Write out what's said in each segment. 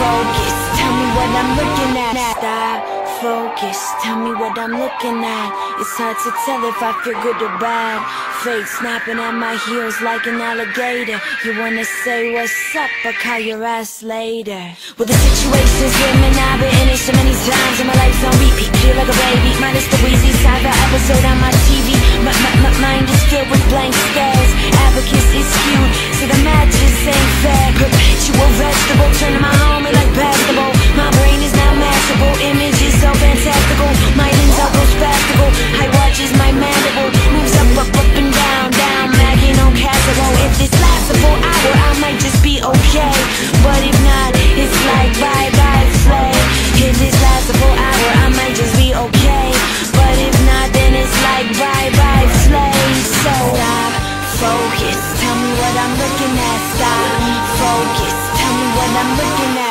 focus. Tell me what I'm looking at. Stop, focus. Tell me what I'm looking at. It's hard to tell if I feel good or bad. Fate snapping at my heels like an alligator. You wanna say what's up? I'll call your ass later. Well, the situation's and I've been in focus. Tell me what I'm looking at. Stop, focus. Tell me what I'm looking at.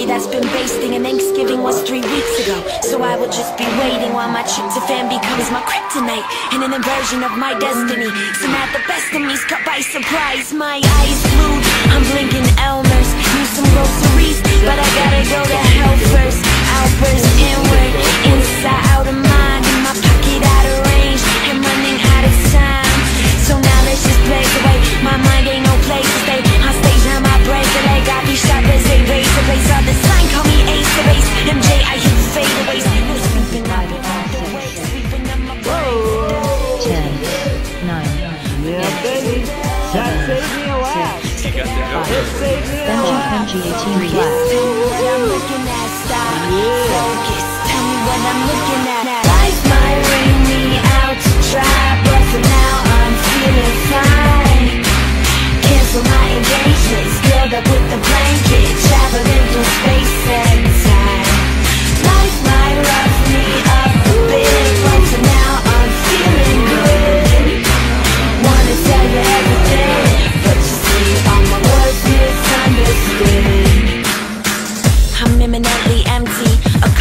Turkey that's been basting And Thanksgiving was three weeks ago. So I will just be waiting while my tryptophan becomes my kryptonite And an inversion of my destiny. So now the best of me's caught by surprise. My eyes glued, I'm blinking Elmer's Need some groceries, but I gotta go Tell me what I'm looking at Life might bring me out to try But for now I'm feeling fine Cancel my engagements, up with the blanket Traveling through space and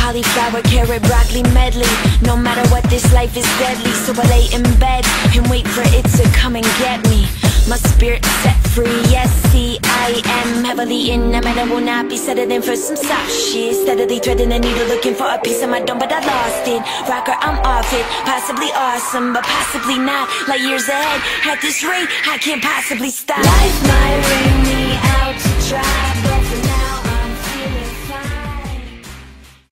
cauliflower, carrot, broccoli medley. No matter what, this life is deadly. So I lay in bed and wait for it to come and get me. My spirit set free, yes, see, I am heavily in A I will not be settling for some soft shit. Steadily threading the needle looking for a piece of my dome But I lost it, rocker, I'm off it. Possibly awesome, but possibly not. Like years ahead, at this rate, I can't possibly stop. Life me